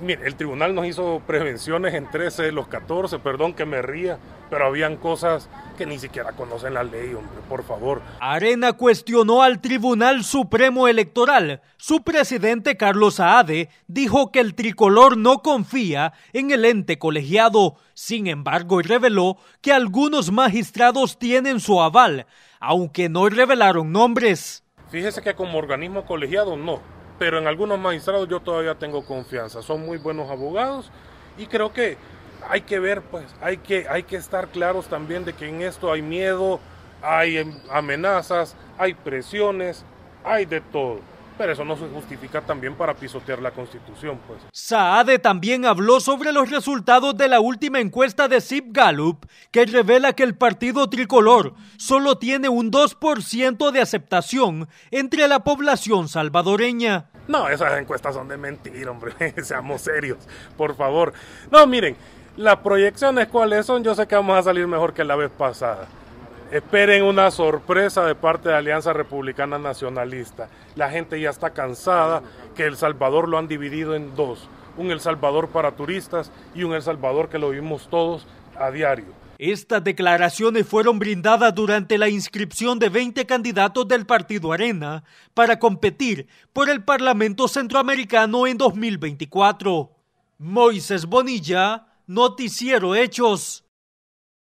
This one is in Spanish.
Mire, el tribunal nos hizo prevenciones en 13 de los 14, perdón que me ría, pero habían cosas que ni siquiera conocen la ley, hombre, por favor. Arena cuestionó al Tribunal Supremo Electoral. Su presidente Carlos Saade dijo que el tricolor no confía en el ente colegiado. Sin embargo, reveló que algunos magistrados tienen su aval, aunque no revelaron nombres. Fíjese que como organismo colegiado no, pero en algunos magistrados yo todavía tengo confianza. Son muy buenos abogados y creo que hay que ver, pues, hay que, hay que estar claros también de que en esto hay miedo, hay amenazas, hay presiones, hay de todo. Pero eso no se justifica también para pisotear la Constitución, pues. Saade también habló sobre los resultados de la última encuesta de Zip Gallup, que revela que el partido tricolor solo tiene un 2% de aceptación entre la población salvadoreña. No, esas encuestas son de mentira, hombre. Seamos serios, por favor. No, miren, las proyecciones cuáles son, yo sé que vamos a salir mejor que la vez pasada. Esperen una sorpresa de parte de Alianza Republicana Nacionalista. La gente ya está cansada que El Salvador lo han dividido en dos. Un El Salvador para turistas y un El Salvador que lo vimos todos a diario. Estas declaraciones fueron brindadas durante la inscripción de 20 candidatos del Partido Arena para competir por el Parlamento Centroamericano en 2024. Moisés Bonilla, Noticiero Hechos.